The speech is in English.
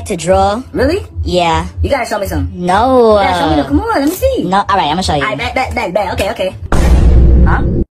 like to draw. Really? Yeah. You gotta show me some. No. Yeah, show me. Come on, let me see. no. All right, I'm gonna show you. Alright, back, back, back, back. Okay, okay.